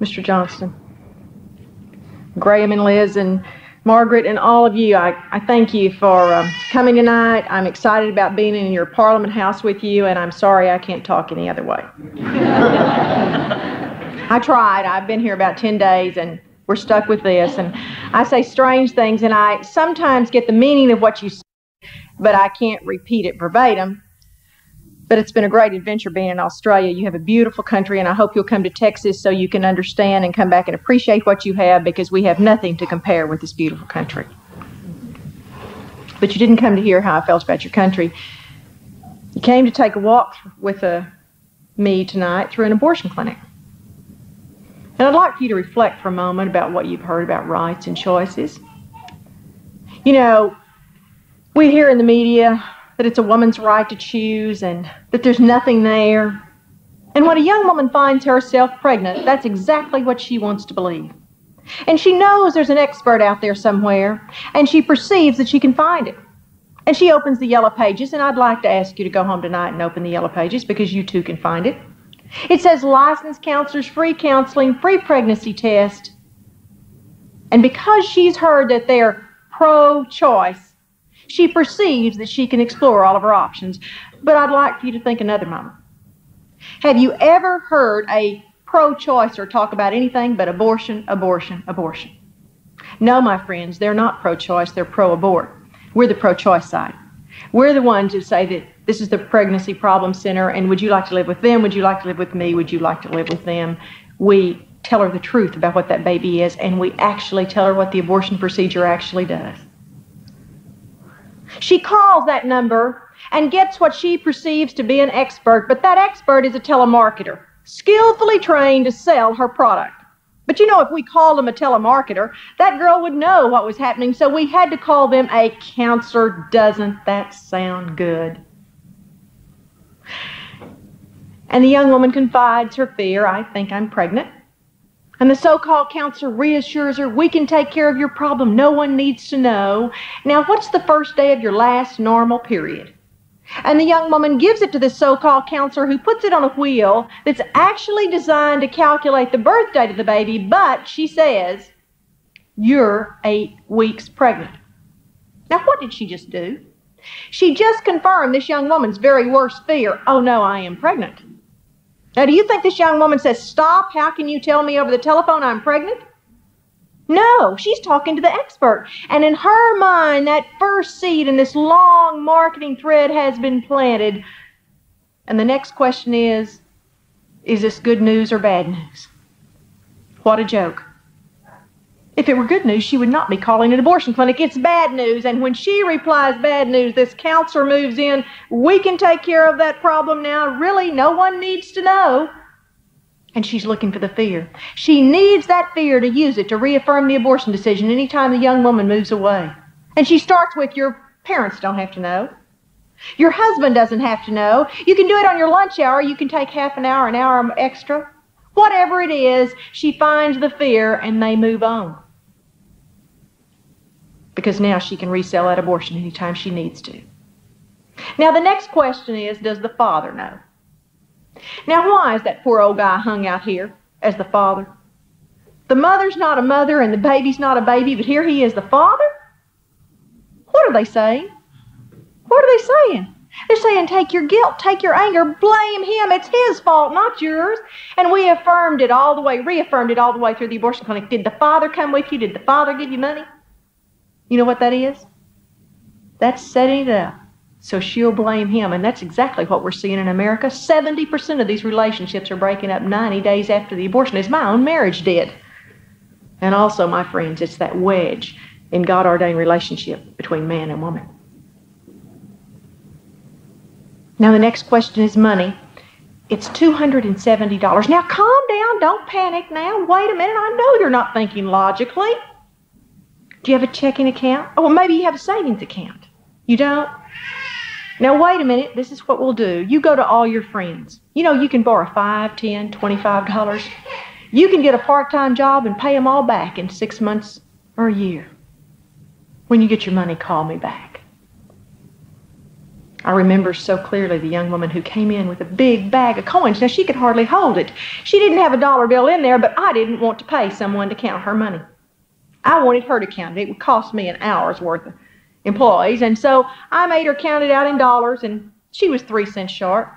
Mr. Johnston. Graham and Liz and Margaret and all of you, I, I thank you for um, coming tonight. I'm excited about being in your Parliament House with you, and I'm sorry I can't talk any other way. I tried. I've been here about 10 days, and we're stuck with this. And I say strange things, and I sometimes get the meaning of what you say, but I can't repeat it verbatim. But it's been a great adventure being in Australia. You have a beautiful country, and I hope you'll come to Texas so you can understand and come back and appreciate what you have because we have nothing to compare with this beautiful country. But you didn't come to hear how I felt about your country. You came to take a walk with uh, me tonight through an abortion clinic. And I'd like for you to reflect for a moment about what you've heard about rights and choices. You know, we hear in the media that it's a woman's right to choose and that there's nothing there. And when a young woman finds herself pregnant, that's exactly what she wants to believe. And she knows there's an expert out there somewhere, and she perceives that she can find it. And she opens the yellow pages, and I'd like to ask you to go home tonight and open the yellow pages because you too can find it. It says licensed counselors, free counseling, free pregnancy test. And because she's heard that they're pro choice, she perceives that she can explore all of her options. But I'd like for you to think another moment. Have you ever heard a pro choicer talk about anything but abortion, abortion, abortion? No, my friends, they're not pro choice, they're pro abort. We're the pro choice side. We're the ones who say that this is the Pregnancy Problem Center, and would you like to live with them? Would you like to live with me? Would you like to live with them? We tell her the truth about what that baby is, and we actually tell her what the abortion procedure actually does. She calls that number and gets what she perceives to be an expert, but that expert is a telemarketer, skillfully trained to sell her product. But you know, if we called them a telemarketer, that girl would know what was happening, so we had to call them a counselor. Doesn't that sound good? And the young woman confides her fear I think I'm pregnant. And the so called counselor reassures her, We can take care of your problem. No one needs to know. Now, what's the first day of your last normal period? And the young woman gives it to the so called counselor who puts it on a wheel that's actually designed to calculate the birth date of the baby, but she says, You're eight weeks pregnant. Now, what did she just do? She just confirmed this young woman's very worst fear oh no, I am pregnant. Now, do you think this young woman says, Stop, how can you tell me over the telephone I'm pregnant? No, she's talking to the expert. And in her mind, that first seed in this long marketing thread has been planted. And the next question is Is this good news or bad news? What a joke. If it were good news, she would not be calling an abortion clinic. It's bad news. And when she replies bad news, this counselor moves in. We can take care of that problem now. Really, no one needs to know. And she's looking for the fear. She needs that fear to use it to reaffirm the abortion decision anytime the young woman moves away. And she starts with your parents don't have to know. Your husband doesn't have to know. You can do it on your lunch hour. You can take half an hour, an hour extra. Whatever it is, she finds the fear and they move on because now she can resell that abortion anytime she needs to. Now, the next question is Does the father know? Now, why is that poor old guy hung out here as the father? The mother's not a mother and the baby's not a baby, but here he is the father? What are they saying? What are they saying? They're saying, take your guilt, take your anger, blame him. It's his fault, not yours. And we affirmed it all the way, reaffirmed it all the way through the abortion clinic. Did the father come with you? Did the father give you money? You know what that is? That's setting it up so she'll blame him. And that's exactly what we're seeing in America. 70% of these relationships are breaking up 90 days after the abortion, as my own marriage did. And also, my friends, it's that wedge in God ordained relationship between man and woman. Now, the next question is money. It's $270. Now, calm down. Don't panic now. Wait a minute. I know you're not thinking logically. Do you have a checking account? Oh, well, maybe you have a savings account. You don't? Now, wait a minute. This is what we'll do. You go to all your friends. You know, you can borrow five, ten, twenty-five dollars. You can get a part-time job and pay them all back in six months or a year. When you get your money, call me back. I remember so clearly the young woman who came in with a big bag of coins. Now, she could hardly hold it. She didn't have a dollar bill in there, but I didn't want to pay someone to count her money. I wanted her to count it. It would cost me an hour's worth of employees. And so I made her count it out in dollars, and she was three cents short.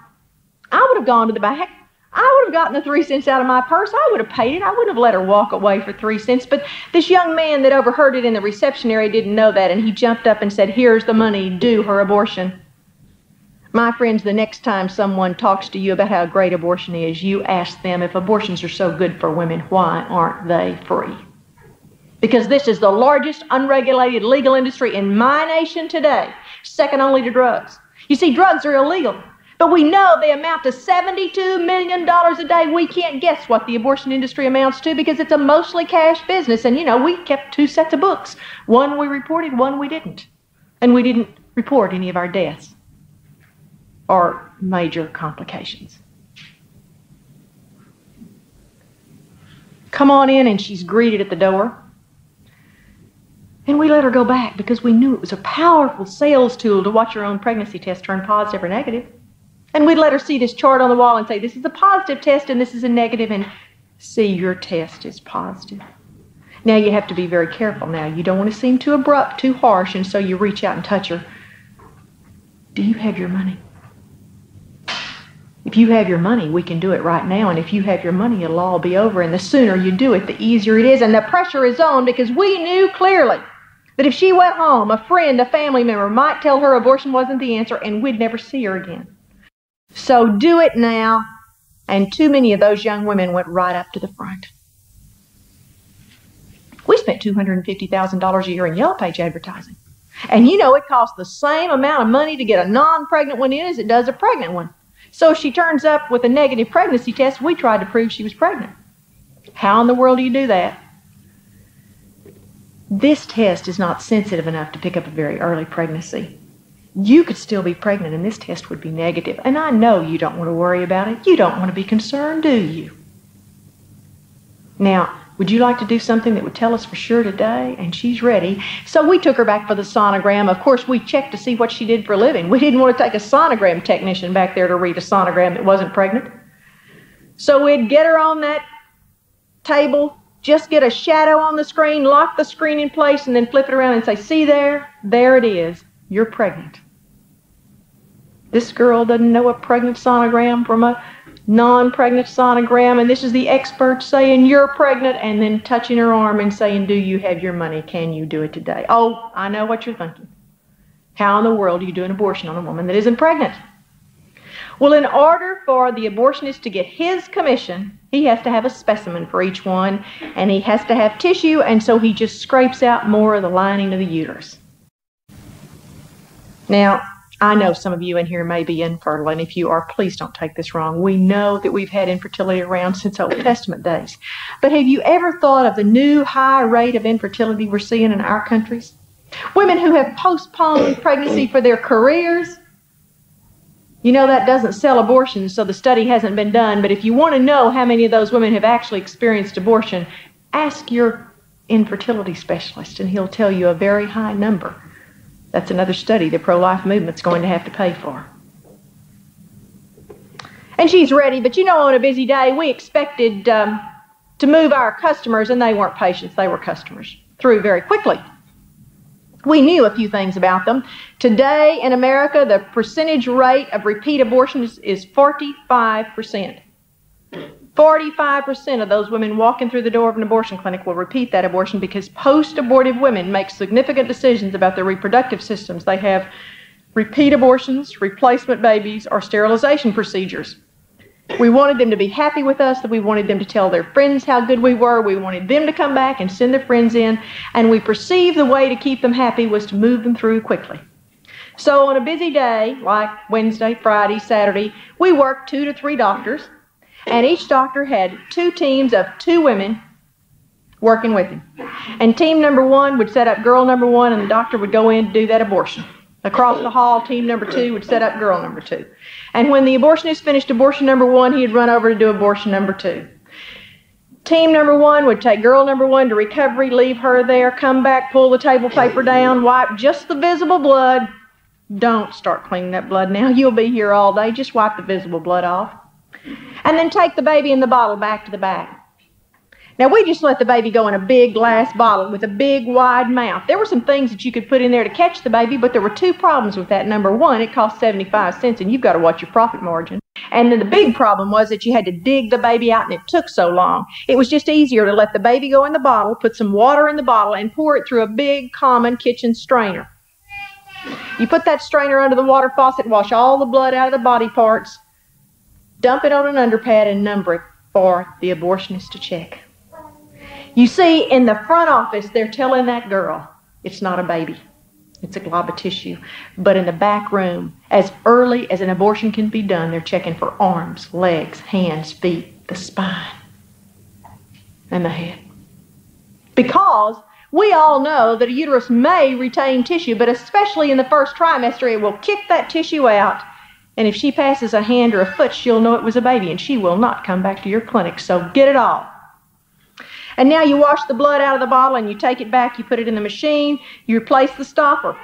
I would have gone to the back. I would have gotten the three cents out of my purse. I would have paid it. I wouldn't have let her walk away for three cents. But this young man that overheard it in the reception area didn't know that, and he jumped up and said, Here's the money, do her abortion. My friends, the next time someone talks to you about how great abortion is, you ask them if abortions are so good for women, why aren't they free? Because this is the largest unregulated legal industry in my nation today, second only to drugs. You see, drugs are illegal. But we know they amount to $72 million a day. We can't guess what the abortion industry amounts to because it's a mostly cash business. And, you know, we kept two sets of books one we reported, one we didn't. And we didn't report any of our deaths or major complications. Come on in, and she's greeted at the door. And we let her go back because we knew it was a powerful sales tool to watch her own pregnancy test turn positive or negative. And we'd let her see this chart on the wall and say, this is a positive test and this is a negative, and see your test is positive. Now you have to be very careful now. You don't want to seem too abrupt, too harsh, and so you reach out and touch her. Do you have your money? If you have your money, we can do it right now. And if you have your money, it'll all be over. And the sooner you do it, the easier it is. And the pressure is on because we knew clearly that if she went home, a friend, a family member might tell her abortion wasn't the answer and we'd never see her again. So do it now. And too many of those young women went right up to the front. We spent $250,000 a year in Yellow Page advertising. And you know, it costs the same amount of money to get a non pregnant one in as it does a pregnant one. So if she turns up with a negative pregnancy test, we tried to prove she was pregnant. How in the world do you do that? This test is not sensitive enough to pick up a very early pregnancy you could still be pregnant and this test would be negative. And I know you don't want to worry about it. You don't want to be concerned, do you? Now, would you like to do something that would tell us for sure today? And she's ready. So we took her back for the sonogram. Of course, we checked to see what she did for a living. We didn't want to take a sonogram technician back there to read a sonogram that wasn't pregnant. So we'd get her on that table, just get a shadow on the screen, lock the screen in place, and then flip it around and say, See there? There it is. You're pregnant. This girl doesn't know a pregnant sonogram from a non pregnant sonogram, and this is the expert saying, You're pregnant, and then touching her arm and saying, Do you have your money? Can you do it today? Oh, I know what you're thinking. How in the world do you do an abortion on a woman that isn't pregnant? Well, in order for the abortionist to get his commission, he has to have a specimen for each one, and he has to have tissue, and so he just scrapes out more of the lining of the uterus. Now, I know some of you in here may be infertile, and if you are, please don't take this wrong. We know that we've had infertility around since Old Testament days. But have you ever thought of the new high rate of infertility we're seeing in our countries? Women who have postponed pregnancy for their careers. You know, that doesn't sell abortions, so the study hasn't been done. But if you want to know how many of those women have actually experienced abortion, ask your infertility specialist, and he'll tell you a very high number. That's another study the pro life movement's going to have to pay for. And she's ready, but you know, on a busy day, we expected um, to move our customers, and they weren't patients, they were customers, through very quickly. We knew a few things about them. Today in America, the percentage rate of repeat abortions is 45%. 45% of those women walking through the door of an abortion clinic will repeat that abortion because post abortive women make significant decisions about their reproductive systems. They have repeat abortions, replacement babies, or sterilization procedures. We wanted them to be happy with us, that we wanted them to tell their friends how good we were. We wanted them to come back and send their friends in. And we perceived the way to keep them happy was to move them through quickly. So on a busy day, like Wednesday, Friday, Saturday, we worked two to three doctors and each doctor had two teams of two women working with him. And team number one would set up girl number one, and the doctor would go in to do that abortion. Across the hall, team number two would set up girl number two. And when the abortionist finished abortion number one, he'd run over to do abortion number two. Team number one would take girl number one to recovery, leave her there, come back, pull the table paper down, wipe just the visible blood, Don't start cleaning that blood now. You'll be here all day. Just wipe the visible blood off. And then take the baby in the bottle back to the back. Now, we just let the baby go in a big glass bottle with a big wide mouth. There were some things that you could put in there to catch the baby, but there were two problems with that. Number one, it cost 75 cents, and you've got to watch your profit margin. And then the big problem was that you had to dig the baby out, and it took so long. It was just easier to let the baby go in the bottle, put some water in the bottle, and pour it through a big common kitchen strainer. You put that strainer under the water faucet, wash all the blood out of the body parts, dump it on an underpad, and number it for the abortionist to check. You see, in the front office, they're telling that girl it's not a baby, it's a glob of tissue. But in the back room, as early as an abortion can be done, they're checking for arms, legs, hands, feet, the spine, and the head. Because we all know that a uterus may retain tissue, but especially in the first trimester, it will kick that tissue out. And if she passes a hand or a foot, she'll know it was a baby, and she will not come back to your clinic. So get it all. And now you wash the blood out of the bottle and you take it back, you put it in the machine, you replace the stopper.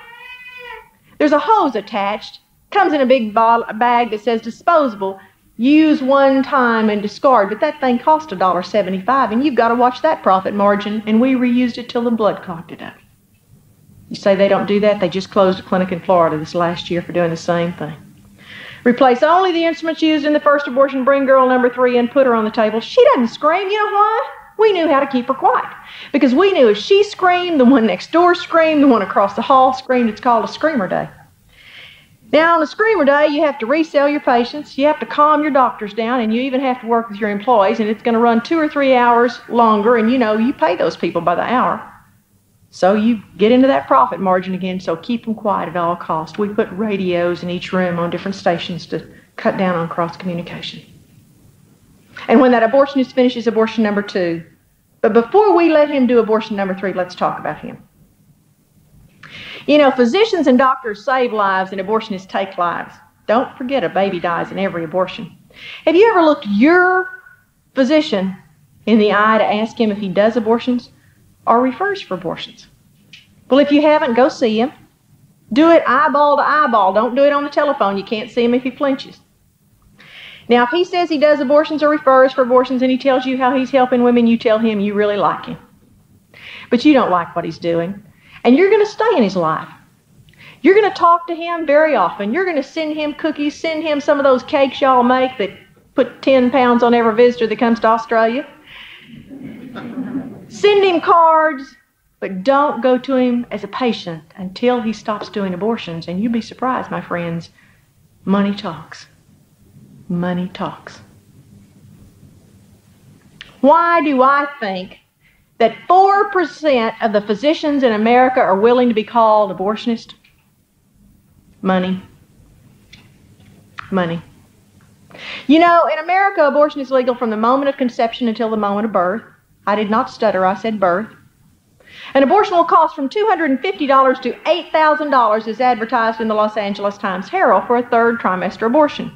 There's a hose attached, comes in a big bottle, a bag that says disposable. Use one time and discard, but that thing cost $1.75 and you've got to watch that profit margin and we reused it till the blood clogged it up. You say they don't do that? They just closed a clinic in Florida this last year for doing the same thing. Replace only the instruments used in the first abortion, bring girl number three and put her on the table. She doesn't scream. You know why? We knew how to keep her quiet because we knew if she screamed, the one next door screamed, the one across the hall screamed. It's called a screamer day. Now, on a screamer day, you have to resell your patients, you have to calm your doctors down, and you even have to work with your employees, and it's going to run two or three hours longer, and you know, you pay those people by the hour. So you get into that profit margin again, so keep them quiet at all costs. We put radios in each room on different stations to cut down on cross communication. And when that abortionist finishes abortion number two, but before we let him do abortion number three, let's talk about him. You know, physicians and doctors save lives and abortionists take lives. Don't forget a baby dies in every abortion. Have you ever looked your physician in the eye to ask him if he does abortions or refers for abortions? Well, if you haven't, go see him. Do it eyeball to eyeball. Don't do it on the telephone. You can't see him if he flinches. Now, if he says he does abortions or refers for abortions and he tells you how he's helping women, you tell him you really like him. But you don't like what he's doing. And you're going to stay in his life. You're going to talk to him very often. You're going to send him cookies, send him some of those cakes y'all make that put 10 pounds on every visitor that comes to Australia. Send him cards, but don't go to him as a patient until he stops doing abortions. And you'd be surprised, my friends, money talks money talks. Why do I think that 4% of the physicians in America are willing to be called abortionists? Money. Money. You know, in America, abortion is legal from the moment of conception until the moment of birth. I did not stutter, I said birth. An abortion will cost from $250 to $8,000 as advertised in the Los Angeles Times Herald for a third trimester abortion.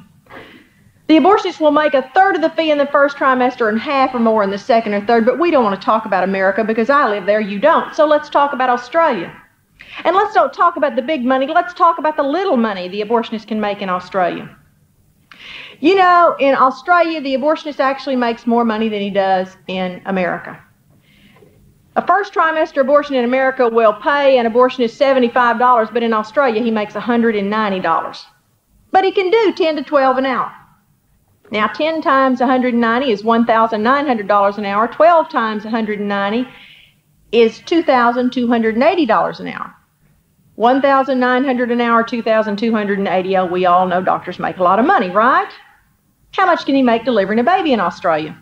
The abortionist will make a third of the fee in the first trimester and half or more in the second or third, but we don't want to talk about America because I live there, you don't. So let's talk about Australia. And let's don't talk about the big money, let's talk about the little money the abortionist can make in Australia. You know, in Australia, the abortionist actually makes more money than he does in America. A first trimester abortion in America will pay an abortionist $75, but in Australia, he makes $190. But he can do 10 to 12 an hour. Now, 10 times 190 is $1,900 an hour. 12 times 190 is $2,280 an hour. 1,900 an hour, 2,280. Oh, we all know doctors make a lot of money, right? How much can he make delivering a baby in Australia?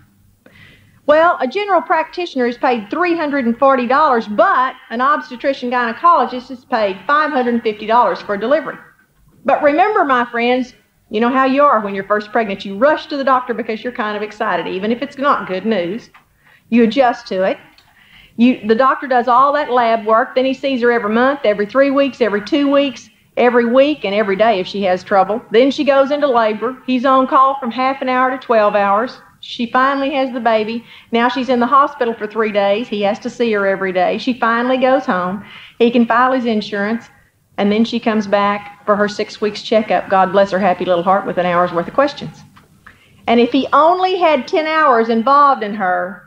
Well, a general practitioner is paid $340, but an obstetrician gynecologist is paid $550 for a delivery. But remember, my friends, you know how you are when you're first pregnant. You rush to the doctor because you're kind of excited, even if it's not good news. You adjust to it. You, the doctor does all that lab work. Then he sees her every month, every three weeks, every two weeks, every week, and every day if she has trouble. Then she goes into labor. He's on call from half an hour to 12 hours. She finally has the baby. Now she's in the hospital for three days. He has to see her every day. She finally goes home. He can file his insurance. And then she comes back for her six weeks checkup. God bless her happy little heart with an hour's worth of questions. And if he only had 10 hours involved in her,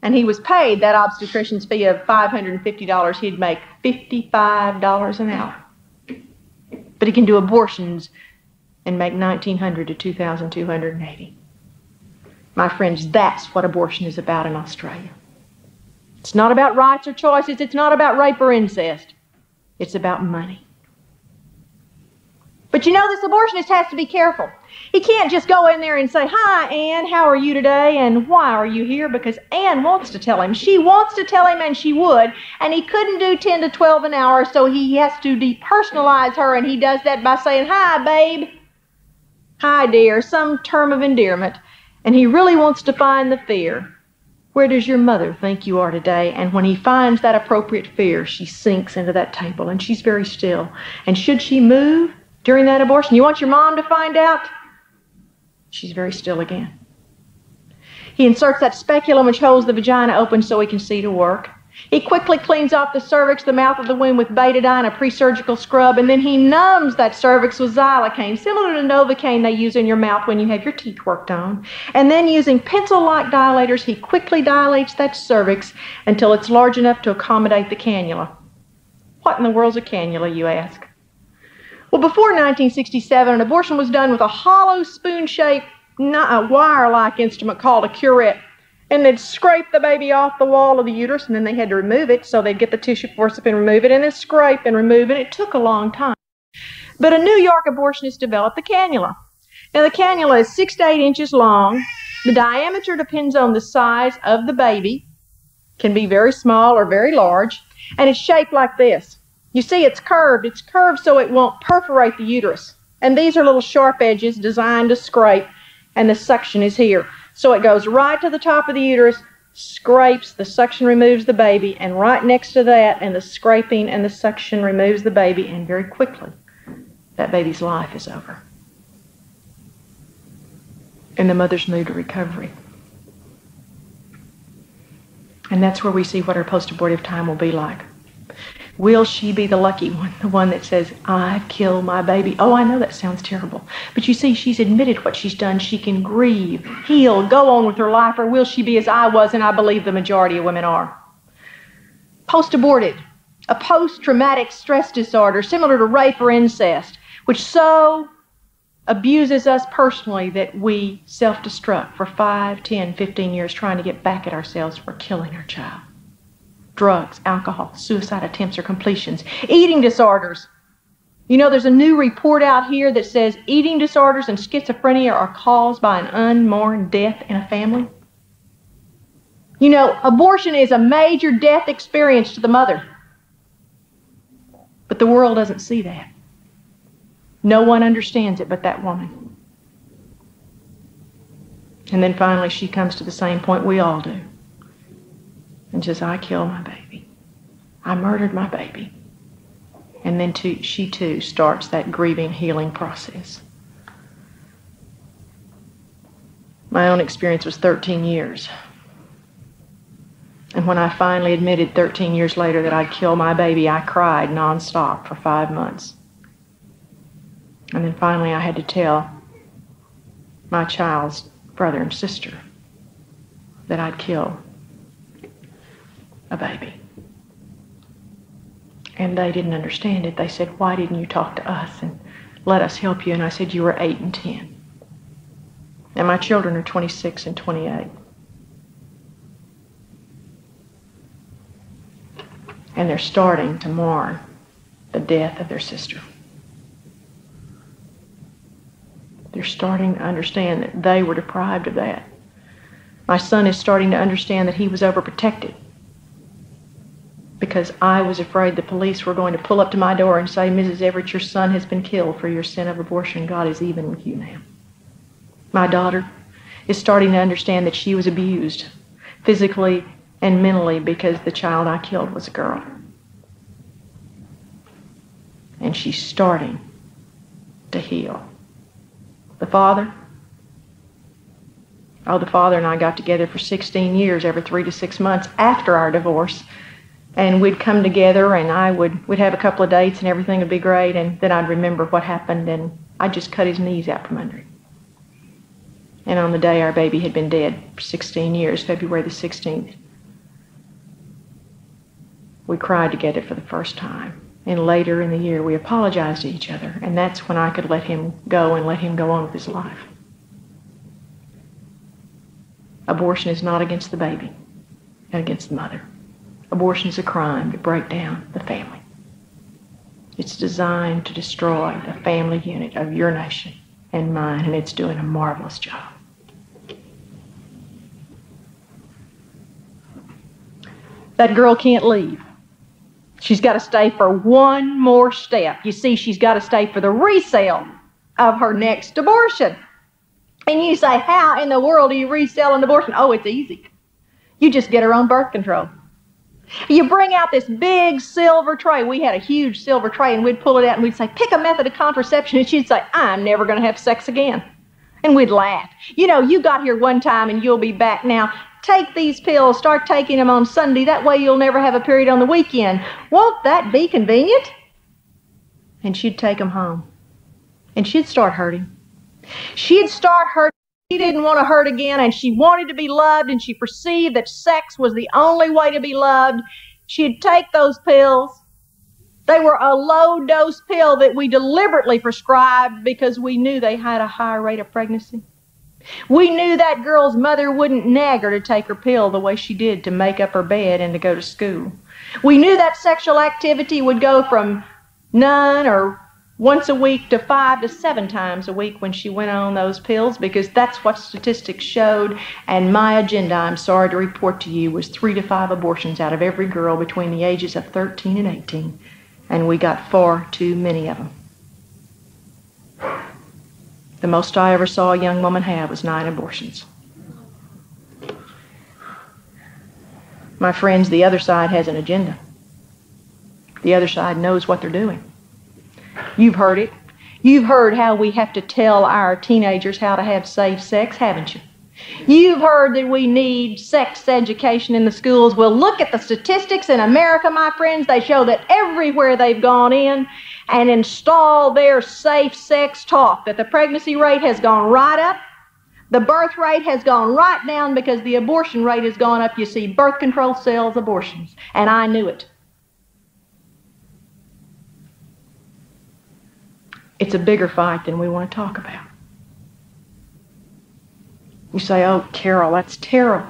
and he was paid that obstetrician's fee of $550, he'd make $55 an hour. But he can do abortions and make 1900 to 2280. My friends, that's what abortion is about in Australia. It's not about rights or choices. It's not about rape or incest. It's about money. But you know, this abortionist has to be careful. He can't just go in there and say, Hi, Anne, how are you today? And why are you here? Because Anne wants to tell him. She wants to tell him, and she would. And he couldn't do 10 to 12 an hour, so he has to depersonalize her, and he does that by saying, Hi, babe. Hi, dear, some term of endearment. And he really wants to find the fear. Where does your mother think you are today? And when he finds that appropriate fear, she sinks into that table and she's very still. And should she move during that abortion, you want your mom to find out? She's very still again. He inserts that speculum which holds the vagina open so he can see to work. He quickly cleans off the cervix, the mouth of the womb with betadine, a pre-surgical scrub, and then he numbs that cervix with xylocaine, similar to Novocaine they use in your mouth when you have your teeth worked on. And then using pencil-like dilators, he quickly dilates that cervix until it's large enough to accommodate the cannula. What in the world's a cannula, you ask? Well, before 1967, an abortion was done with a hollow spoon-shaped not a wire-like instrument called a curette and they'd scrape the baby off the wall of the uterus, and then they had to remove it. So they'd get the tissue forceps and remove it, and then scrape and remove it. It took a long time. But a New York abortionist developed the cannula. Now, the cannula is six to eight inches long. The diameter depends on the size of the baby, can be very small or very large, and it's shaped like this. You see, it's curved. It's curved so it won't perforate the uterus. And these are little sharp edges designed to scrape, and the suction is here. So it goes right to the top of the uterus, scrapes, the suction removes the baby, and right next to that, and the scraping and the suction removes the baby, and very quickly, that baby's life is over. And the mother's moved to recovery. And that's where we see what our post abortive time will be like. Will she be the lucky one, the one that says, I killed my baby? Oh, I know that sounds terrible. But you see, she's admitted what she's done. She can grieve, heal, go on with her life, or will she be as I was, and I believe the majority of women are? Post aborted, a post traumatic stress disorder similar to rape or incest, which so abuses us personally that we self destruct for 5, 10, 15 years trying to get back at ourselves for killing our child drugs, alcohol, suicide attempts or completions, eating disorders. You know, there's a new report out here that says eating disorders and schizophrenia are caused by an unmourned death in a family. You know, abortion is a major death experience to the mother. But the world doesn't see that. No one understands it but that woman. And then finally, she comes to the same point we all do and says, I killed my baby. I murdered my baby. And then too, she too starts that grieving, healing process. My own experience was 13 years. And when I finally admitted 13 years later that I'd killed my baby, I cried nonstop for five months. And then finally I had to tell my child's brother and sister that I'd killed a baby. And they didn't understand it. They said, Why didn't you talk to us and let us help you? And I said, You were 8 and 10. And my children are 26 and 28. And they're starting to mourn the death of their sister. They're starting to understand that they were deprived of that. My son is starting to understand that he was overprotected because I was afraid the police were going to pull up to my door and say, Mrs. Everett, your son has been killed for your sin of abortion. God is even with you now. My daughter is starting to understand that she was abused physically and mentally because the child I killed was a girl. And she's starting to heal. The father, oh, the father and I got together for 16 years, every three to six months after our divorce And we'd come together and I would we'd have a couple of dates and everything would be great and then I'd remember what happened and I'd just cut his knees out from under him. And on the day our baby had been dead for 16 years, February the 16th, we cried together for the first time. And later in the year, we apologized to each other. And that's when I could let him go and let him go on with his life. Abortion is not against the baby and against the mother. Abortion is a crime to break down the family. It's designed to destroy the family unit of your nation and mine, and it's doing a marvelous job. That girl can't leave. She's got to stay for one more step. You see, she's got to stay for the resale of her next abortion. And you say, How in the world do you resell an abortion? Oh, it's easy. You just get her on birth control. You bring out this big silver tray. We had a huge silver tray, and we'd pull it out and we'd say, Pick a method of contraception. And she'd say, I'm never going to have sex again. And we'd laugh. You know, you got here one time and you'll be back now. Take these pills, start taking them on Sunday. That way you'll never have a period on the weekend. Won't that be convenient? And she'd take them home. And she'd start hurting. She'd start hurting. She didn't want to hurt again, and she wanted to be loved, and she perceived that sex was the only way to be loved. She'd take those pills. They were a low dose pill that we deliberately prescribed because we knew they had a higher rate of pregnancy. We knew that girl's mother wouldn't nag her to take her pill the way she did to make up her bed and to go to school. We knew that sexual activity would go from none or once a week to five to seven times a week when she went on those pills because that's what statistics showed. And my agenda, I'm sorry to report to you, was three to five abortions out of every girl between the ages of 13 and 18. And we got far too many of them. The most I ever saw a young woman have was nine abortions. My friends, the other side has an agenda. The other side knows what they're doing. You've heard it. You've heard how we have to tell our teenagers how to have safe sex, haven't you? You've heard that we need sex education in the schools. Well, look at the statistics in America, my friends. They show that everywhere they've gone in and installed their safe sex talk, that the pregnancy rate has gone right up, the birth rate has gone right down because the abortion rate has gone up. You see, birth control sells abortions, and I knew it. It's a bigger fight than we want to talk about. You say, oh, Carol, that's terrible.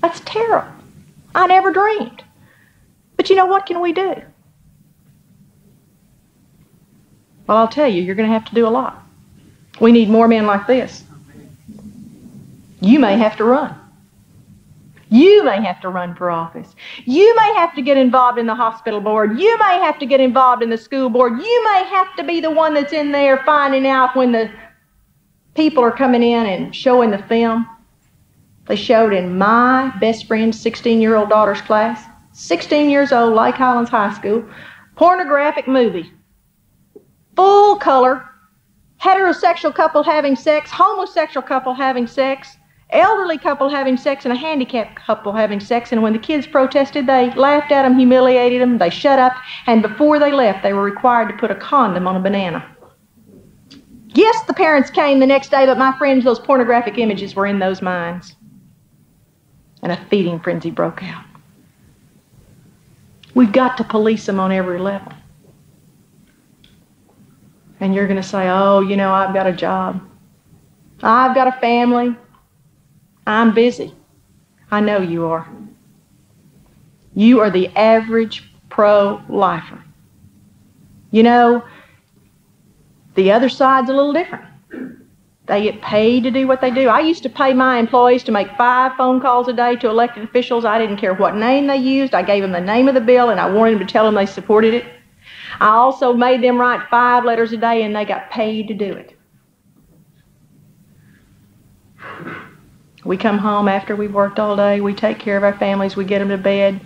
That's terrible. I never dreamed. But you know, what can we do? Well, I'll tell you, you're going to have to do a lot. We need more men like this. You may have to run. You may have to run for office. You may have to get involved in the hospital board. You may have to get involved in the school board. You may have to be the one that's in there finding out when the people are coming in and showing the film. They showed in my best friend's 16 year old daughter's class, 16 years old, Lake Highlands High School, pornographic movie. Full color, heterosexual couple having sex, homosexual couple having sex, elderly couple having sex, and a handicapped couple having sex. And when the kids protested, they laughed at them, humiliated them, they shut up, and before they left, they were required to put a condom on a banana. Yes, the parents came the next day, but my friends, those pornographic images were in those minds. And a feeding frenzy broke out. We've got to police them on every level. And you're going to say, oh, you know, I've got a job. I've got a family. I'm busy. I know you are. You are the average pro lifer. You know, the other side's a little different. They get paid to do what they do. I used to pay my employees to make five phone calls a day to elected officials. I didn't care what name they used. I gave them the name of the bill and I wanted them to tell them they supported it. I also made them write five letters a day and they got paid to do it. We come home after we've worked all day, we take care of our families, we get them to bed,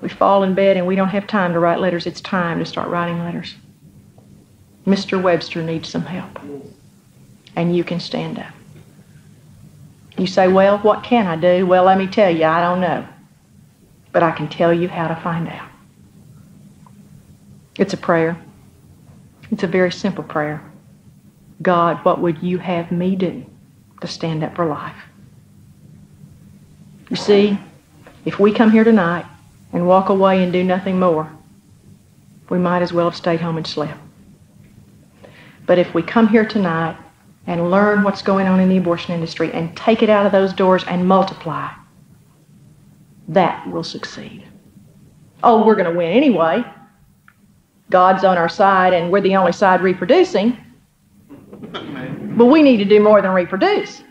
we fall in bed, and we don't have time to write letters. It's time to start writing letters. Mr. Webster needs some help. And you can stand up. You say, Well, what can I do? Well, let me tell you, I don't know. but I can tell you how to find out. It's a prayer. It's a very simple prayer. God, what would you have me do to stand up for life? You see, if we come here tonight and walk away and do nothing more, we might as well have stayed home and slept. But if we come here tonight and learn what's going on in the abortion industry and take it out of those doors and multiply, that will succeed. Oh, we're going to win anyway. God's on our side and we're the only side reproducing. But we need to do more than reproduce.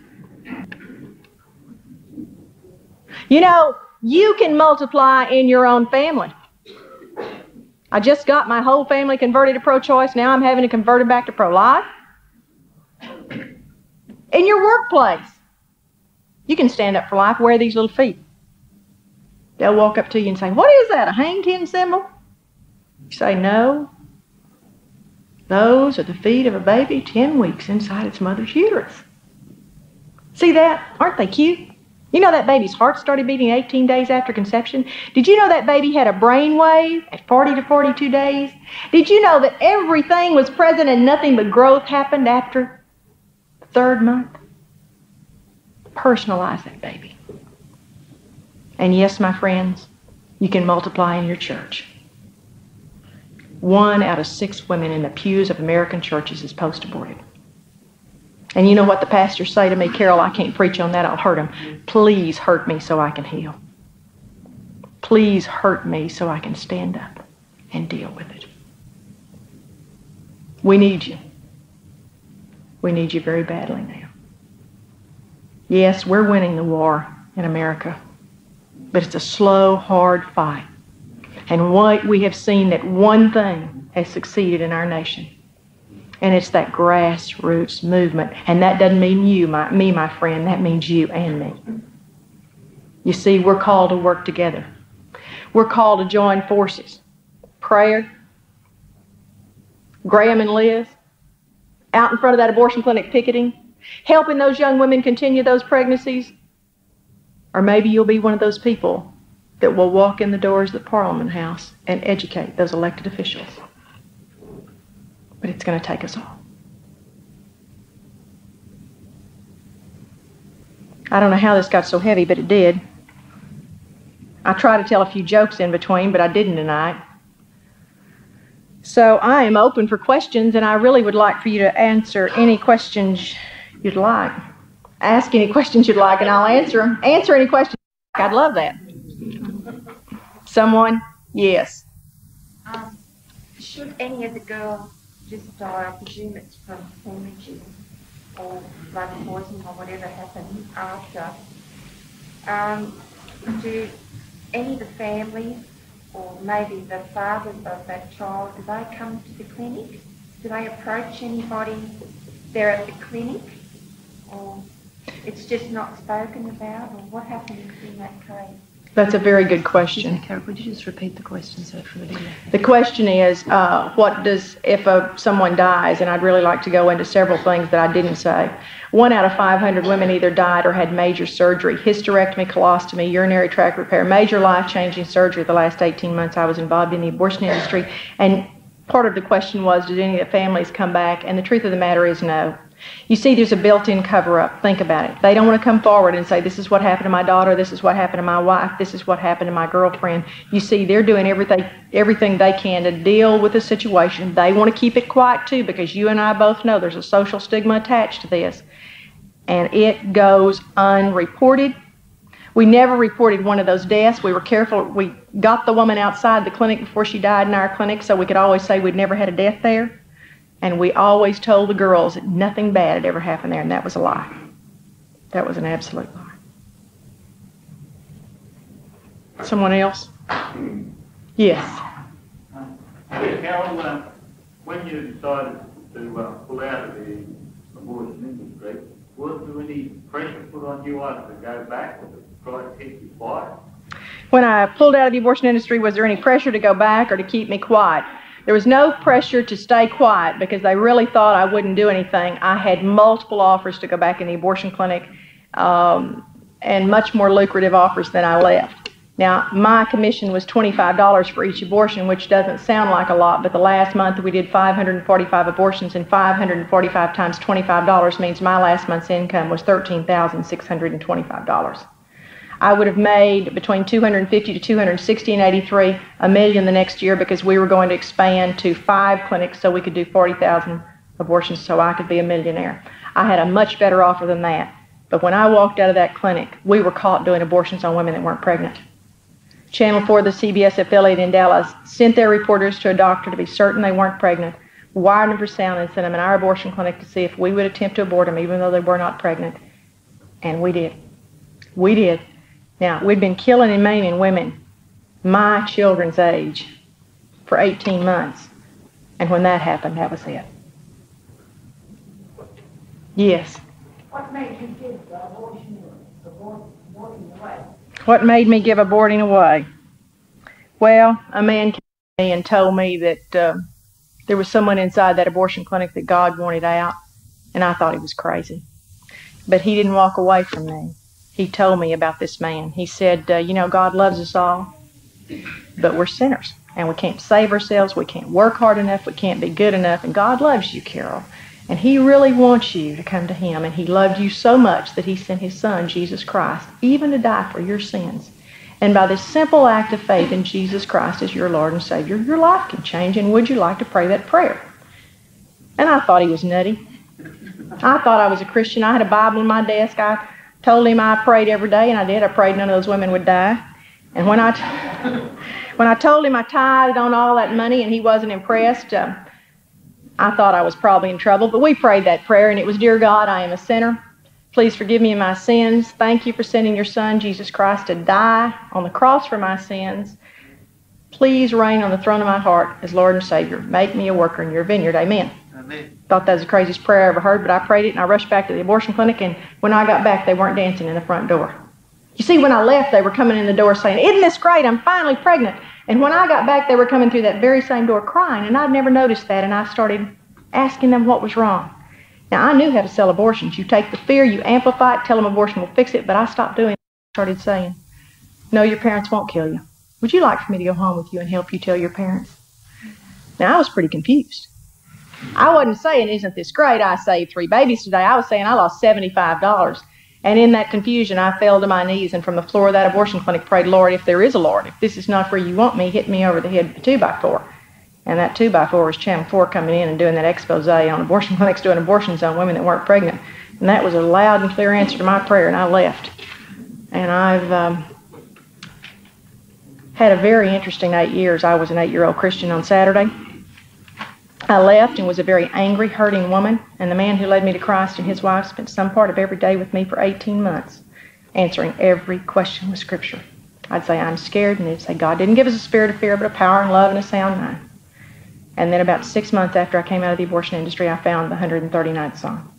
You know, you can multiply in your own family. I just got my whole family converted to pro choice. Now I'm having to convert it back to pro life. In your workplace, you can stand up for life, wear these little feet. They'll walk up to you and say, What is that, a hang ten symbol? You say, No. Those are the feet of a baby 10 weeks inside its mother's uterus. See that? Aren't they cute? You know that baby's heart started beating 18 days after conception? Did you know that baby had a brain wave at 40 to 42 days? Did you know that everything was present and nothing but growth happened after the third month? Personalize that baby. And yes, my friends, you can multiply in your church. One out of six women in the pews of American churches is post aborted. And you know what the pastors say to me, Carol, I can't preach on that, I'll hurt them. Please hurt me so I can heal. Please hurt me so I can stand up and deal with it. We need you. We need you very badly now. Yes, we're winning the war in America, but it's a slow, hard fight. And what we have seen that one thing has succeeded in our nation and it's that grassroots movement. And that doesn't mean you, my, me, my friend. That means you and me. You see, we're called to work together. We're called to join forces. Prayer. Graham and Liz. Out in front of that abortion clinic picketing. Helping those young women continue those pregnancies. Or maybe you'll be one of those people that will walk in the doors of the Parliament House and educate those elected officials but it's going to take us all. I don't know how this got so heavy, but it did. I try to tell a few jokes in between, but I didn't tonight. So I am open for questions, and I really would like for you to answer any questions you'd like. Ask any questions you'd like, and I'll answer them. Answer any questions. I'd love that. Someone? Yes. Um, should any of the girls just. I presume it's from hemorrhaging or blood poisoning or whatever happened after. Um, do any of the families or maybe the fathers of that child, do they come to the clinic? Do they approach anybody there at the clinic? Or it's just not spoken about? Or what happens in that case? That's a very good question. Carol, would you just repeat the question so for the video? The question is, uh, what does, if a, someone dies, and I'd really like to go into several things that I didn't say. One out of 500 women either died or had major surgery, hysterectomy, colostomy, urinary tract repair, major life-changing surgery the last 18 months I was involved in the abortion industry. And part of the question was, did any of the families come back? And the truth of the matter is no. You see, there's a built in cover up. Think about it. They don't want to come forward and say, This is what happened to my daughter, this is what happened to my wife, this is what happened to my girlfriend. You see, they're doing everything, everything they can to deal with the situation. They want to keep it quiet too because you and I both know there's a social stigma attached to this. And it goes unreported. We never reported one of those deaths. We were careful. We got the woman outside the clinic before she died in our clinic, so we could always say we'd never had a death there. And we always told the girls that nothing bad had ever happened there, and that was a lie. That was an absolute lie. Someone else? Yes. Carol, uh, when you decided to uh, pull out of the abortion industry, was there any pressure put on you either to go back or to try to keep you quiet? When I pulled out of the abortion industry, was there any pressure to go back or to keep me quiet? There was no pressure to stay quiet because they really thought I wouldn't do anything. I had multiple offers to go back in the abortion clinic um, and much more lucrative offers than I left. Now, my commission was $25 for each abortion, which doesn't sound like a lot, but the last month we did 545 abortions, and 545 times $25 means my last month's income was $13,625. I would have made between 250 to 260 and 83 a million the next year because we were going to expand to five clinics so we could do 40,000 abortions so I could be a millionaire. I had a much better offer than that. But when I walked out of that clinic, we were caught doing abortions on women that weren't pregnant. Channel 4, the CBS affiliate in Dallas, sent their reporters to a doctor to be certain they weren't pregnant, wired them for sound, and sent them in our abortion clinic to see if we would attempt to abort them even though they were not pregnant. And we did. We did. Now, we'd been killing and maiming women my children's age for 18 months. And when that happened, that was it. Yes. What made you give the abortion, abortion away? What made me give aborting away? Well, a man came to me and told me that uh, there was someone inside that abortion clinic that God wanted out, and I thought he was crazy. But he didn't walk away from me he told me about this man. He said, uh, You know, God loves us all, but we're sinners and we can't save ourselves. We can't work hard enough. We can't be good enough. And God loves you, Carol. And He really wants you to come to Him. And He loved you so much that He sent His Son, Jesus Christ, even to die for your sins. And by this simple act of faith in Jesus Christ as your Lord and Savior, your life can change. And would you like to pray that prayer? And I thought he was nutty. I thought I was a Christian. I had a Bible in my desk. I told him I prayed every day, and I did. I prayed none of those women would die. And when I, t- when I told him I tithed on all that money and he wasn't impressed, uh, I thought I was probably in trouble. But we prayed that prayer, and it was, Dear God, I am a sinner. Please forgive me of my sins. Thank you for sending your Son, Jesus Christ, to die on the cross for my sins. Please reign on the throne of my heart as Lord and Savior. Make me a worker in your vineyard. Amen. Amen. Thought that was the craziest prayer I ever heard, but I prayed it and I rushed back to the abortion clinic. And when I got back, they weren't dancing in the front door. You see, when I left, they were coming in the door saying, Isn't this great? I'm finally pregnant. And when I got back, they were coming through that very same door crying. And I'd never noticed that. And I started asking them what was wrong. Now, I knew how to sell abortions. You take the fear, you amplify it, tell them abortion will fix it. But I stopped doing it. I started saying, No, your parents won't kill you. Would you like for me to go home with you and help you tell your parents? Now, I was pretty confused. I wasn't saying, isn't this great? I saved three babies today. I was saying I lost $75. And in that confusion, I fell to my knees and from the floor of that abortion clinic prayed, Lord, if there is a Lord, if this is not where you want me, hit me over the head with a two by four. And that two by four was Channel 4 coming in and doing that expose on abortion clinics doing abortions on women that weren't pregnant. And that was a loud and clear answer to my prayer, and I left. And I've um, had a very interesting eight years. I was an eight year old Christian on Saturday. I left and was a very angry, hurting woman, and the man who led me to Christ and his wife spent some part of every day with me for 18 months, answering every question with Scripture. I'd say, I'm scared, and they'd say, God didn't give us a spirit of fear, but a power and love and a sound mind. And then about six months after I came out of the abortion industry, I found the 139th Psalm.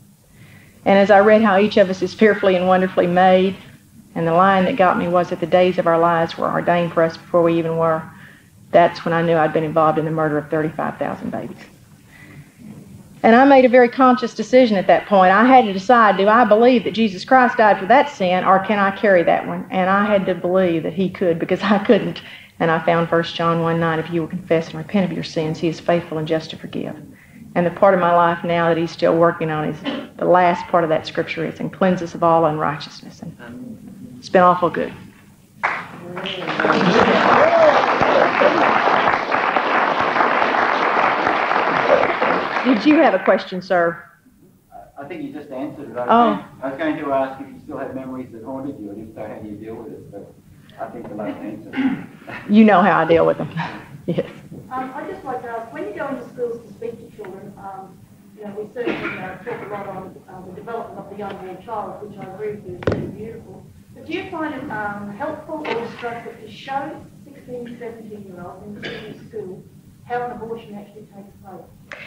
And as I read how each of us is fearfully and wonderfully made, and the line that got me was that the days of our lives were ordained for us before we even were, that's when I knew I'd been involved in the murder of 35,000 babies. And I made a very conscious decision at that point. I had to decide do I believe that Jesus Christ died for that sin or can I carry that one? And I had to believe that he could because I couldn't. And I found 1 John 1 9, if you will confess and repent of your sins, he is faithful and just to forgive. And the part of my life now that he's still working on is the last part of that scripture is and cleanse us of all unrighteousness. And it's been awful good. Did you have a question, sir? I think you just answered it. I was, Oh. going, I was going to ask if you still have memories that haunted you, and if so, how do you deal with it? But I think the last answer. You know how I deal with them. yes. Um, I'd just like to ask, when you go into schools to speak to children, um, you know, we certainly uh, talk a lot on uh, the development of the unborn child, which I agree with you is really beautiful. But do you find it um, helpful or destructive to show 16, 17 year olds in the school how an abortion actually takes place?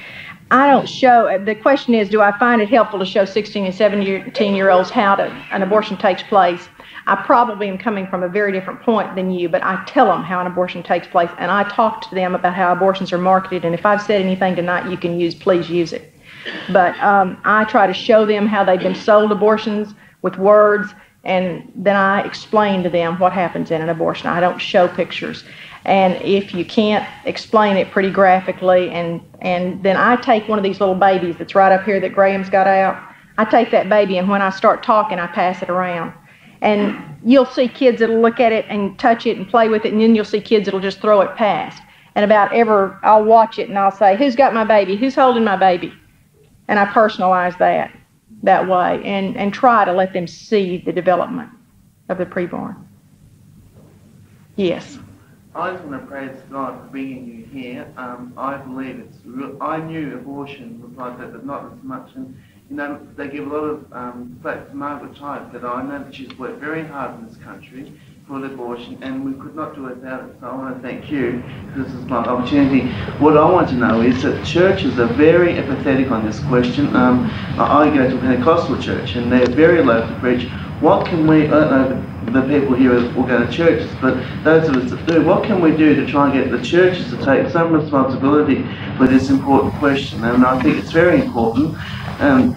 I don't show, the question is, do I find it helpful to show 16 and 17 year olds how to, an abortion takes place? I probably am coming from a very different point than you, but I tell them how an abortion takes place, and I talk to them about how abortions are marketed. And if I've said anything tonight you can use, please use it. But um, I try to show them how they've been sold abortions with words and then I explain to them what happens in an abortion. I don't show pictures. And if you can't explain it pretty graphically, and, and then I take one of these little babies that's right up here that Graham's got out, I take that baby, and when I start talking, I pass it around. And you'll see kids that'll look at it and touch it and play with it, and then you'll see kids that'll just throw it past. And about ever, I'll watch it and I'll say, Who's got my baby? Who's holding my baby? And I personalize that that way and, and try to let them see the development of the preborn. Yes. I just want to praise God for bringing you here. Um, I believe it's. I knew abortion was like that, but not as much. And you know, they give a lot of um, flack to Margaret Tighe, but I know that she's worked very hard in this country for abortion, and we could not do it without it. So I want to thank you. This is my opportunity. What I want to know is that churches are very apathetic on this question. Um, I go to a Pentecostal church, and they're very low to preach. What can we? Know the people here will go to churches, but those of us that do, what can we do to try and get the churches to take some responsibility for this important question? And I think it's very important. Um,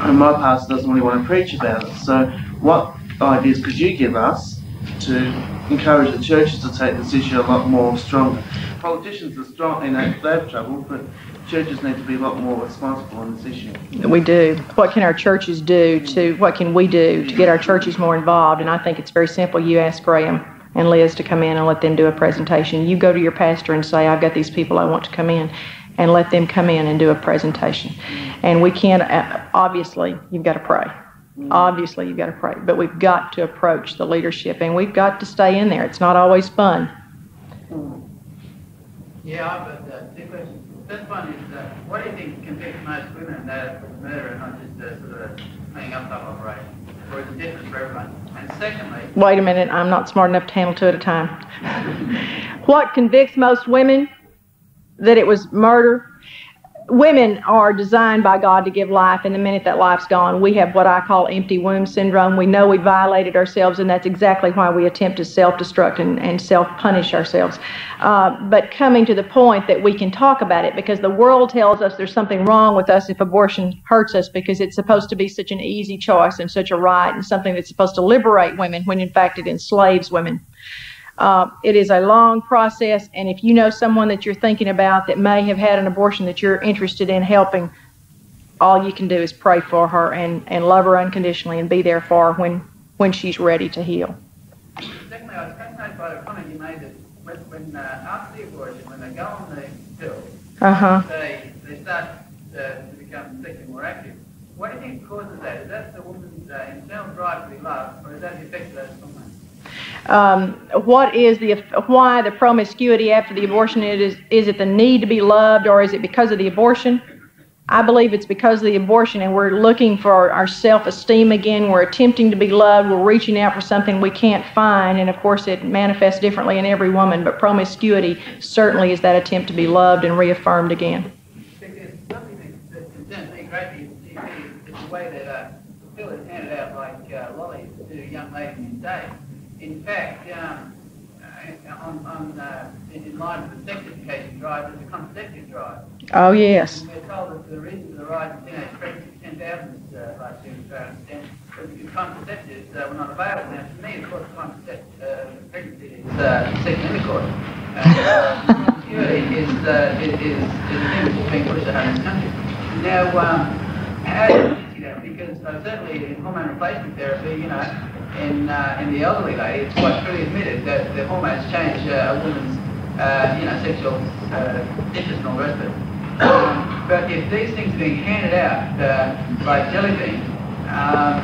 and my pastor doesn't really want to preach about it. So, what ideas could you give us to encourage the churches to take this issue a lot more strongly? Politicians are strong, you know, they have trouble, but churches need to be a lot more responsible on this issue. We do. What can our churches do to, what can we do to get our churches more involved? And I think it's very simple. You ask Graham and Liz to come in and let them do a presentation. You go to your pastor and say, I've got these people I want to come in, and let them come in and do a presentation. And we can't, uh, obviously, you've got to pray. Obviously, you've got to pray. But we've got to approach the leadership, and we've got to stay in there. It's not always fun. Yeah, I've got uh, two questions. First one is, uh, what do you think convicts most women that of murder and not just a sort of hanging up type operation? Or is it different for everyone? And secondly, Wait a minute, I'm not smart enough to handle two at a time. what convicts most women that it was murder? Women are designed by God to give life, and the minute that life's gone, we have what I call empty womb syndrome. We know we violated ourselves, and that's exactly why we attempt to self destruct and, and self punish ourselves. Uh, but coming to the point that we can talk about it because the world tells us there's something wrong with us if abortion hurts us because it's supposed to be such an easy choice and such a right and something that's supposed to liberate women when in fact it enslaves women. Uh, it is a long process, and if you know someone that you're thinking about that may have had an abortion that you're interested in helping, all you can do is pray for her and, and love her unconditionally and be there for her when, when she's ready to heal. secondly, I was fascinated by the comment you made that when, when uh, after the abortion, when they go on the pill, Uh huh. they, they start uh, to become sexually more active. What do you think causes that? Is that the woman's uh, internal drive to be loved, or is that the effect of those hormones? Um, what is the why the promiscuity after the abortion? Is is it the need to be loved or is it because of the abortion? I believe it's because of the abortion and we're looking for our self-esteem again. We're attempting to be loved. We're reaching out for something we can't find and of course it manifests differently in every woman but promiscuity certainly is that attempt to be loved and reaffirmed again. In fact, um, uh, on, on, uh, in in line with the sex education drive, there's a contraceptive drive. oh yes And we're told that the reason for the rise in teenage pregnancy, 10,000 uh, last year in Australia, was because contraceptives uh, were not available. Now, to me, of course, contracept, uh, pregnancy is uh, sexual intercourse. And uh, promiscuity is, uh, is, is, is a thing which is being pushed out in the country. Now, um, how do you see that? Because uh, certainly in hormone replacement therapy, you know, in, uh, in the elderly lady, it's quite freely admitted that the hormones change uh, a woman's, uh, you know, sexual uh, interest and all the rest of it. Um, but if these things are being handed out uh, like jelly beans, um,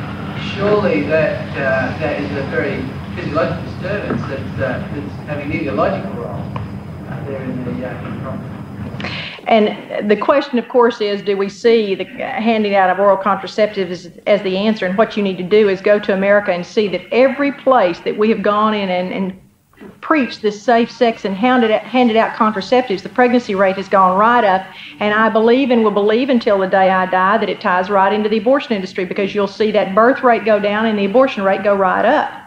surely that uh, that is a very physiological disturbance that's, uh, that's having an ideological role uh, there in the, uh, in the problem. And the question, of course, is do we see the handing out of oral contraceptives as, the answer? And what you need to do is go to America and see that every place that we have gone in and, and preached this safe sex and handed out, handed out contraceptives, the pregnancy rate has gone right up. And I believe and will believe until the day I die that it ties right into the abortion industry because you'll see that birth rate go down and the abortion rate go right up.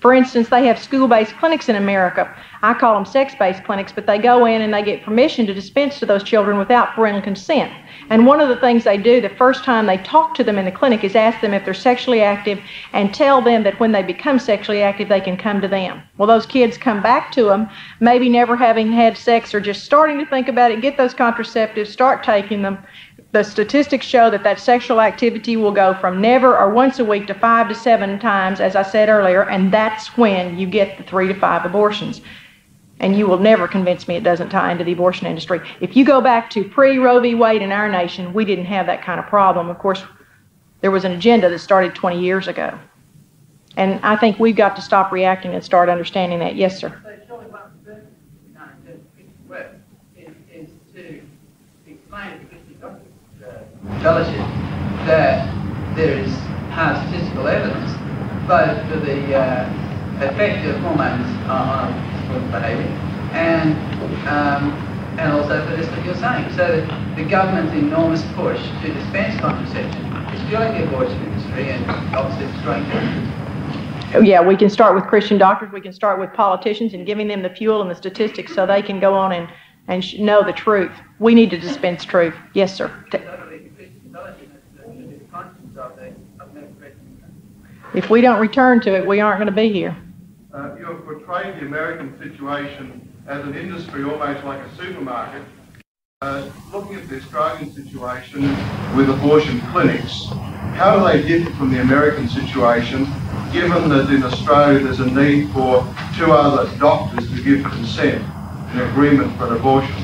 For instance, they have school based clinics in America. I call them sex based clinics, but they go in and they get permission to dispense to those children without parental consent. And one of the things they do the first time they talk to them in the clinic is ask them if they're sexually active and tell them that when they become sexually active, they can come to them. Well, those kids come back to them, maybe never having had sex or just starting to think about it, get those contraceptives, start taking them. The statistics show that that sexual activity will go from never or once a week to five to seven times, as I said earlier, and that's when you get the three to five abortions and you will never convince me it doesn't tie into the abortion industry. If you go back to pre Roe v. Wade in our nation, we didn't have that kind of problem. Of course, there was an agenda that started 20 years ago. And I think we've got to stop reacting and start understanding that. Yes, sir. So surely one person kind of work is, is to explain to Christian uh, that there is hard statistical evidence both for the uh, effect of hormones on, on behaviour and um, and also for this that you're saying. So the government's enormous push to dispense contraception is fueling the abortion industry and obviously destroying children. Yeah, we can start with Christian doctors. We can start with politicians and giving them the fuel and the statistics so they can go on and, and know the truth. We need to dispense truth. Yes, sir. T- If we don't return to it, we aren't going to be here. Uh, you have portrayed the American situation as an industry almost like a supermarket. Uh, looking at the Australian situation with abortion clinics, how do they differ from the American situation, given that in Australia there's a need for two other doctors to give consent? Agreement for abortion.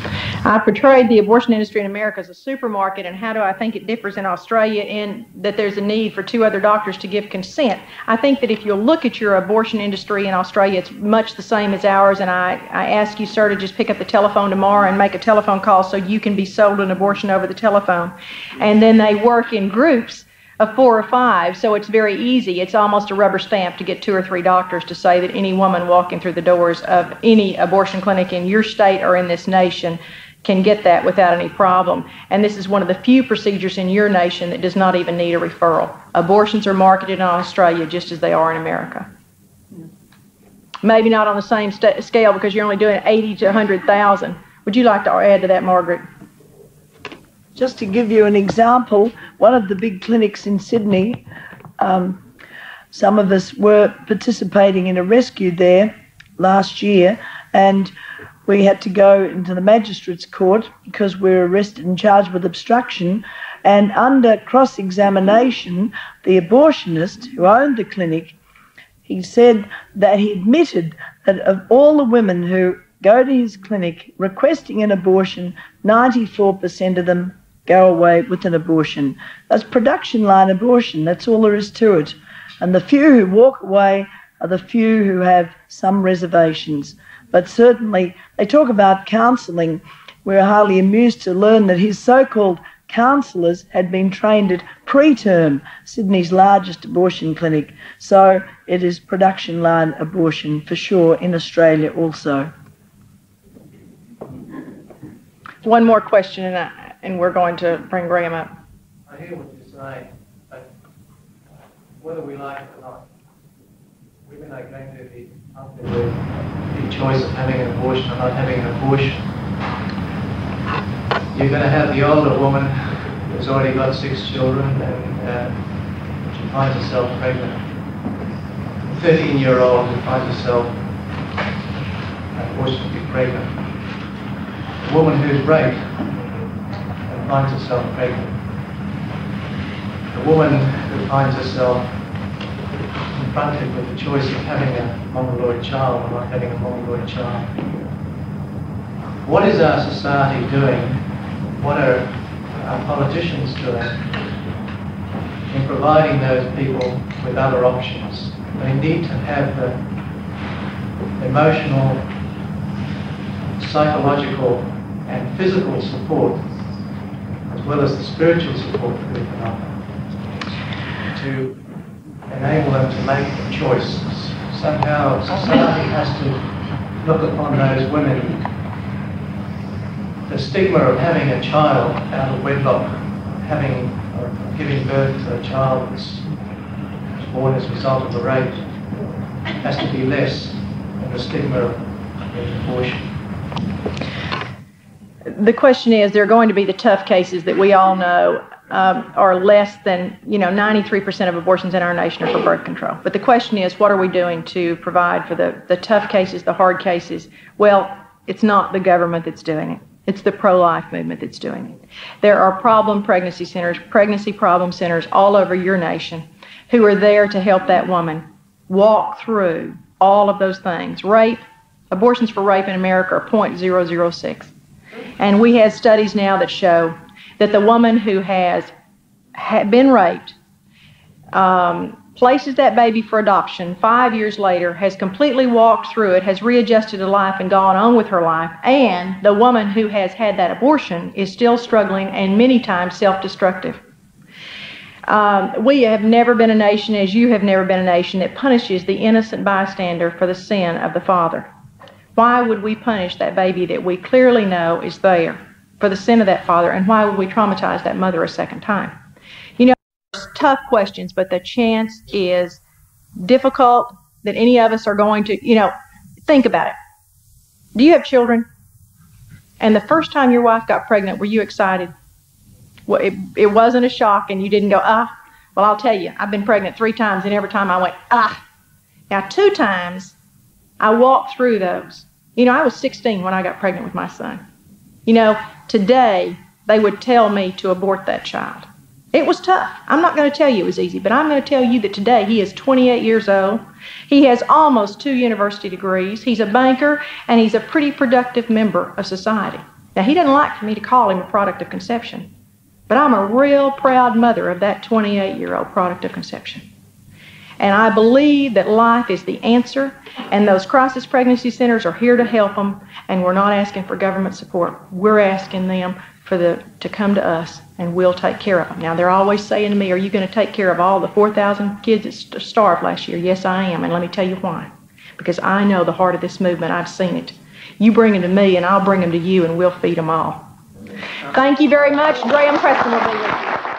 I portrayed the abortion industry in America as a supermarket, and how do I think it differs in Australia in that there's a need for two other doctors to give consent. I think that if you look at your abortion industry in Australia, it's much the same as ours, and I, I ask you, sir, to just pick up the telephone tomorrow and make a telephone call so you can be sold an abortion over the telephone. And then they work in groups of four or five, so it's very easy. It's almost a rubber stamp to get two or three doctors to say that any woman walking through the doors of any abortion clinic in your state or in this nation can get that without any problem. And this is one of the few procedures in your nation that does not even need a referral. Abortions are marketed in Australia just as they are in America. Maybe not on the same st- scale because you're only doing 80 to 100,000. Would you like to add to that, Margaret? Just to give you an example, one of the big clinics in Sydney, um, some of us were participating in a rescue there last year, and we had to go into the magistrate's court because we were arrested and charged with obstruction. And under cross examination, the abortionist who owned the clinic, he said that he admitted that of all the women who go to his clinic requesting an abortion, 94% of them go away with an abortion. That's production line abortion. That's all there is to it. And the few who walk away are the few who have some reservations. But certainly, they talk about counselling. We're hardly amused to learn that his so called counsellors had been trained at preterm, Sydney's largest abortion clinic. So it is production line abortion for sure in Australia also. One more question, and and we're going to bring Graham up. I hear what you're saying, but whether we like it or not, women are going to be up the choice of having an abortion or not having an abortion. You're going to have the older woman who's already got six children and uh, she finds herself pregnant. A 13 year old who finds herself unfortunately pregnant. A woman who's raped finds herself pregnant. The woman who finds herself confronted with the choice of having a mongoloid child or not having a mongoloid child. What is our society doing? What are our politicians doing in providing those people with other options? They need to have the emotional, psychological and physical support well as the spiritual support that we can offer to enable them to make the choice. Somehow society has to look upon those women. The stigma of having a child out of wedlock, having or giving birth to a child that's born as a result of a rape, has to be less than the stigma of abortion? The question is, there are going to be the tough cases that we all know um, are less than, you know, 93% of abortions in our nation are for birth control. But the question is, what are we doing to provide for the, the tough cases, the hard cases? Well, it's not the government that's doing it. It's the pro-life movement that's doing it. There are problem pregnancy centers, pregnancy problem centers all over your nation who are there to help that woman walk through all of those things. Rape, abortions for rape in America are 0.006. And we have studies now that show that the woman who has been raped um, places that baby for adoption five years later, has completely walked through it, has readjusted to life and gone on with her life, and the woman who has had that abortion is still struggling and many times self destructive. Um, we have never been a nation, as you have never been a nation, that punishes the innocent bystander for the sin of the father. Why would we punish that baby that we clearly know is there for the sin of that father, and why would we traumatize that mother a second time? You know, tough questions, but the chance is difficult that any of us are going to, you know, think about it. Do you have children? And the first time your wife got pregnant, were you excited? Well, it, it wasn't a shock, and you didn't go, ah. Well, I'll tell you, I've been pregnant three times, and every time I went, ah. Now, two times, I walked through those. You know, I was 16 when I got pregnant with my son. You know, today, they would tell me to abort that child. It was tough. I'm not going to tell you it was easy, but I'm going to tell you that today he is 28 years old. He has almost two university degrees. He's a banker, and he's a pretty productive member of society. Now, he doesn't like for me to call him a product of conception, but I'm a real proud mother of that 28 year old product of conception. And I believe that life is the answer, and those crisis pregnancy centers are here to help them, and we're not asking for government support. We're asking them for the to come to us, and we'll take care of them. Now, they're always saying to me, Are you going to take care of all the 4,000 kids that starved last year? Yes, I am, and let me tell you why. Because I know the heart of this movement, I've seen it. You bring them to me, and I'll bring them to you, and we'll feed them all. Thank you very much. Graham Preston will be with you.